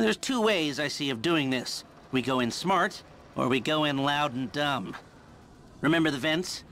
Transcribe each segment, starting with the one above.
There's two ways I see of doing this. We go in smart, or we go in loud and dumb. Remember the vents?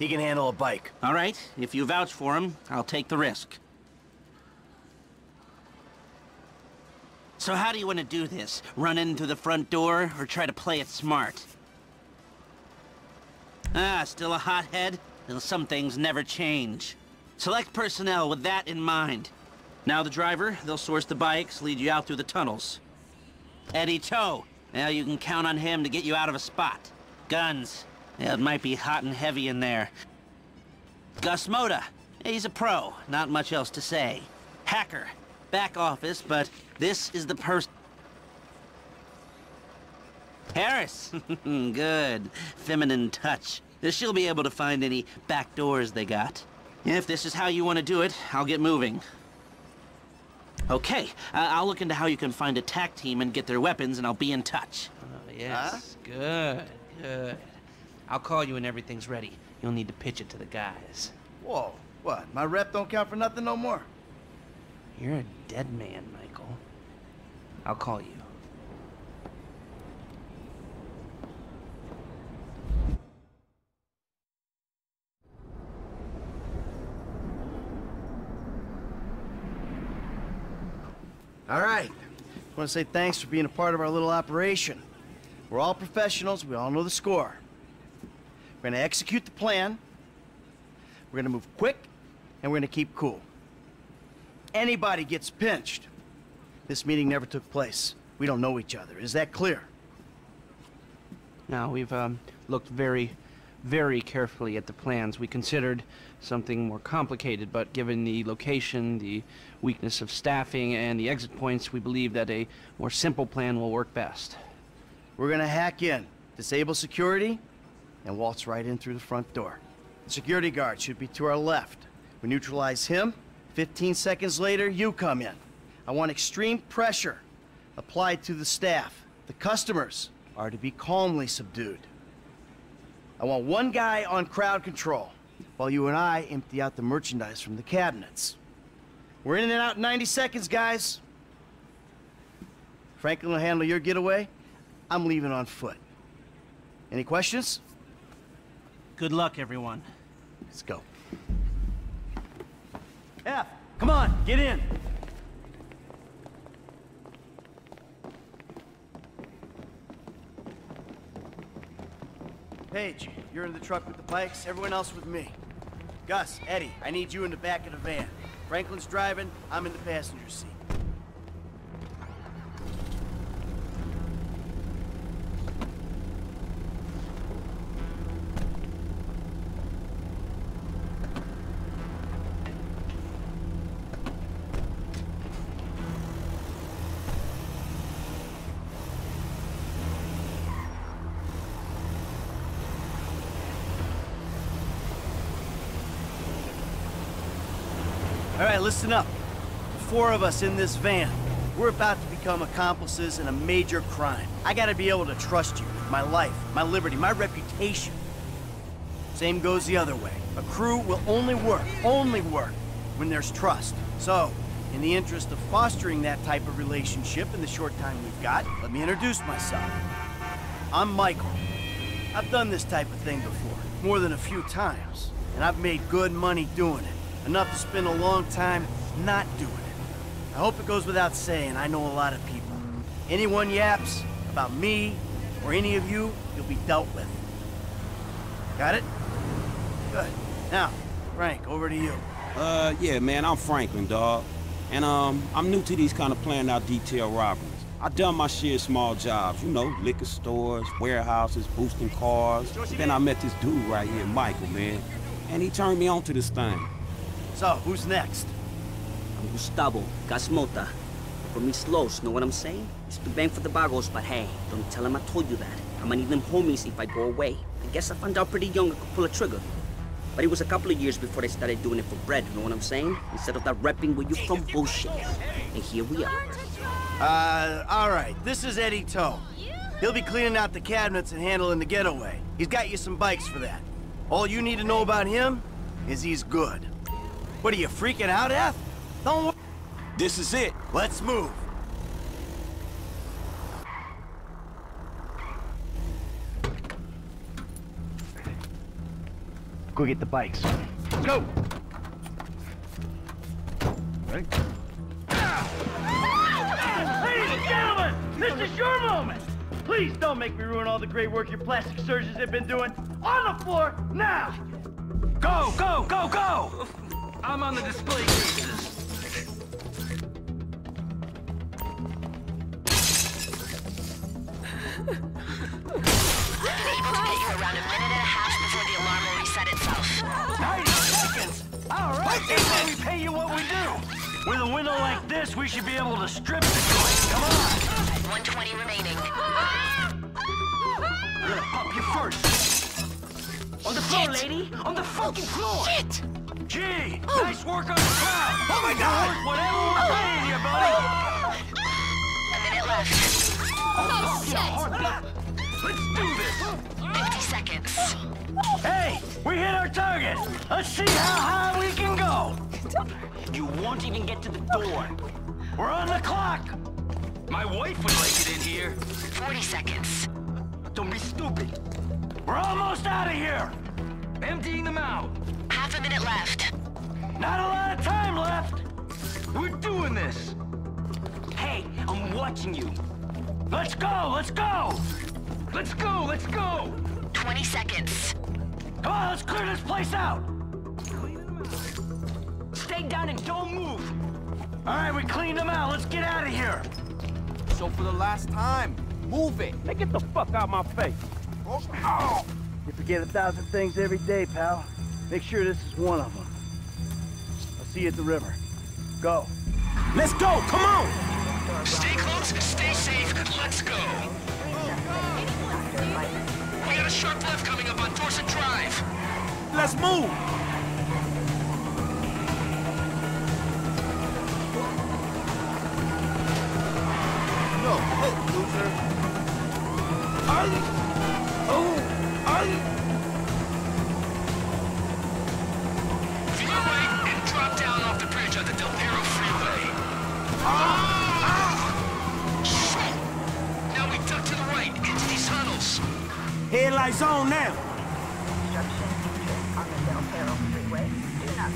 He can handle a bike. All right, if you vouch for him, I'll take the risk. So how do you want to do this? Run in through the front door, or try to play it smart? Ah, still a hothead? Well, some things never change. Select personnel with that in mind. Now the driver, they'll source the bikes, lead you out through the tunnels. Eddie Toh. Now you can count on him to get you out of a spot. Guns. Yeah, it might be hot and heavy in there. Gus Mota. He's a pro. Not much else to say. Hacker. Back office, but this is the person... Harris. Good. Feminine touch. She'll be able to find any back doors they got. If this is how you want to do it, I'll get moving. Okay, uh, I'll look into how you can find a TAC team and get their weapons, and I'll be in touch. Oh, yes. Huh? Good, good. I'll call you when everything's ready. You'll need to pitch it to the guys. Whoa, what? My rep don't count for nothing no more? You're a dead man, Michael. I'll call you. All right. I want to say thanks for being a part of our little operation. We're all professionals. We all know the score. We're gonna execute the plan. We're gonna move quick, and we're gonna keep cool. Anybody gets pinched. This meeting never took place. We don't know each other. Is that clear? Now, we've um, looked very, very carefully at the plans. We considered something more complicated, but given the location, the weakness of staffing, and the exit points, we believe that a more simple plan will work best. We're gonna hack in, disable security, and waltz right in through the front door. The security guard should be to our left. We neutralize him. 15 seconds later, you come in. I want extreme pressure applied to the staff. The customers are to be calmly subdued. I want one guy on crowd control, while you and I empty out the merchandise from the cabinets. We're in and out in 90 seconds, guys. Franklin will handle your getaway. I'm leaving on foot. Any questions? Good luck, everyone. Let's go. F, come on, get in. Paige, you're in the truck with the bikes, everyone else with me. Gus, Eddie, I need you in the back of the van. Franklin's driving, I'm in the passenger seat. All right, listen up. The four of us in this van, we're about to become accomplices in a major crime. I gotta be able to trust you my life, my liberty, my reputation. Same goes the other way. A crew will only work, only work, when there's trust. So, in the interest of fostering that type of relationship in the short time we've got, let me introduce myself. I'm Michael. I've done this type of thing before, more than a few times, and I've made good money doing it. Enough to spend a long time not doing it. I hope it goes without saying I know a lot of people. Anyone yaps about me, or any of you, you'll be dealt with. Got it? Good. Now, Frank, over to you. Uh, yeah, man, I'm Franklin, dog. And, um, I'm new to these kind of planned out detail robberies. I done my share of small jobs, you know, liquor stores, warehouses, boosting cars. Then I met this dude right here, Michael, man. And he turned me on to this thing. So, who's next? I'm Gustavo Gasmota. From East Los, know what I'm saying? It's the bang for the Vagos, but hey, don't tell him I told you that. I'ma need them homies if I go away. I guess I found out pretty young I could pull a trigger. But it was a couple of years before I started doing it for bread, you know what I'm saying? Instead of that repping where you from bullshit. And here we are. Uh, alright, this is Eddie Toh. He'll be cleaning out the cabinets and handling the getaway. He's got you some bikes for that. All you need to know about him is he's good. What are you freaking out, Eth? Don't worry. This is it. Let's move. Go get the bikes. Let's go! Ready? Ladies and gentlemen, this is your moment. Please don't make me ruin all the great work your plastic surgeons have been doing. On the floor, now! Go, go, go, go! I'm on the display cases. Able to get you around a minute and a half before the alarm will reset itself. 90 seconds! All right, that's why we pay you what we do. With a window like this, we should be able to strip the joint. Come on! 120 remaining. I'm gonna pump you first. On the floor, lady! On the fucking floor! Shit! Gee, oh. nice work on the crowd! Oh my god! Oh. Whatever we're paying you, buddy! Oh. A minute left. Oh, shit! Let's do this! 50 seconds. Hey, we hit our target! Let's see how high we can go! You won't even get to the door. We're on the clock! My wife would like it in here. 40 seconds. Don't be stupid. We're almost out of here! Emptying them out. Half a minute left. Not a lot of time left! We're doing this! Hey, I'm watching you. Let's go, let's go! Let's go, let's go! 20 seconds. Come on, let's clear this place out! Stay down and don't move! Alright, we cleaned them out. Let's get out of here! So for the last time, move it. Hey, get the fuck out of my face! Oh. You forget a thousand things every day, pal. Make sure this is one of them. I'll see you at the river. Go. Let's go, come on! Stay close, stay safe, let's go. We got a sharp left coming up on Dorset Drive. Let's move! Headlights on now! On the Del Freeway. Do not.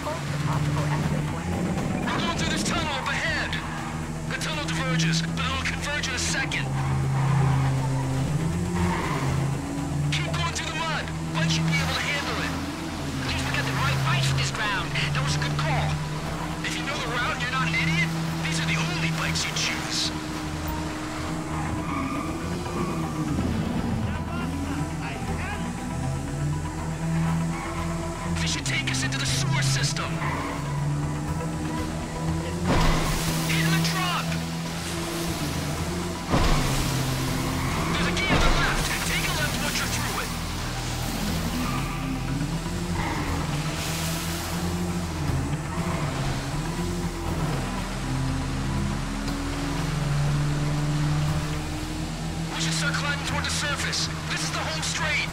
Hold the possible exit point. We're going through this tunnel up ahead. The tunnel diverges, but it'll converge in a second. Surface. This is the home straight.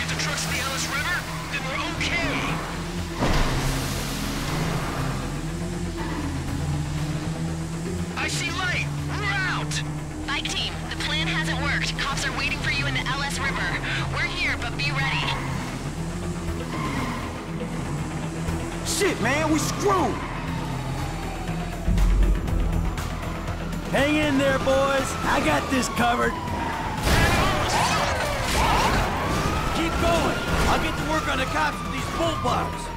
If the truck's in the LS River, then we're okay. I see light. We're out. Bike team, the plan hasn't worked. Cops are waiting for you in the LS River. We're here, but be ready. Shit, man, we screwed! Hang in there, boys. I got this covered. Keep going. I'll get to work on the cops with these bullpups. Hey,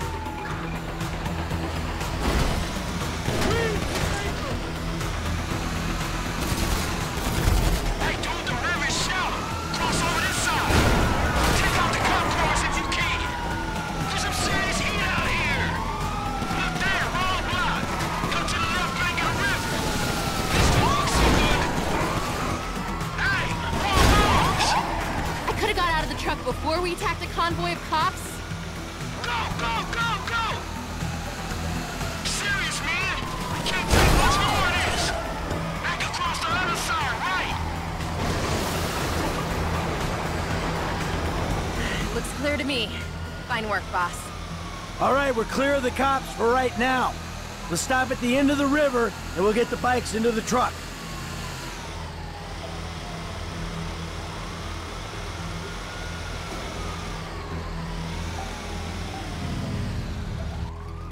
to me. Fine work, boss. All right, we're clear of the cops for right now. We'll stop at the end of the river, and we'll get the bikes into the truck.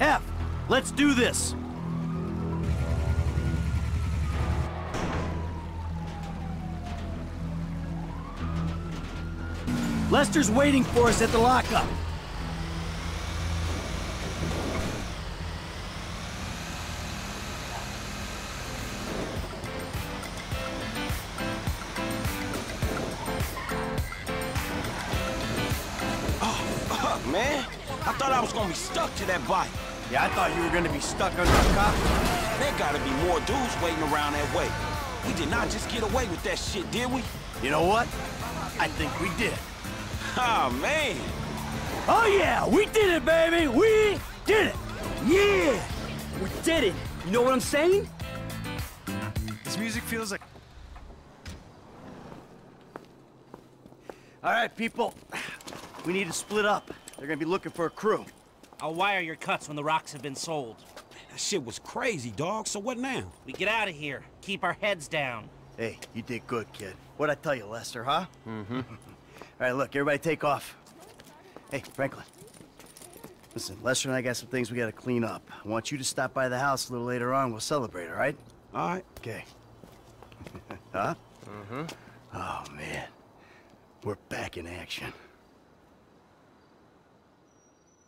F, let's do this. Lester's waiting for us at the lockup. Fuck, man. I thought I was gonna be stuck to that bike. Yeah, I thought you were gonna be stuck under a cop. There gotta be more dudes waiting around that way. We did not just get away with that shit, did we? You know what? I think we did. Oh, man. Oh yeah, we did it, baby! We did it! Yeah! We did it! You know what I'm saying? This music feels like... All right, people. We need to split up. They're gonna be looking for a crew. I'll wire your cuts when the rocks have been sold. That shit was crazy, dog. So what now? We get out of here. Keep our heads down. Hey, you did good, kid. What'd I tell you, Lester, huh? Mm-hmm. All right, look, everybody take off. Hey, Franklin. Listen, Lester and I got some things we gotta clean up. I want you to stop by the house a little later on. We'll celebrate, all right? All right. Okay. huh? Mm-hmm. Oh, man. We're back in action.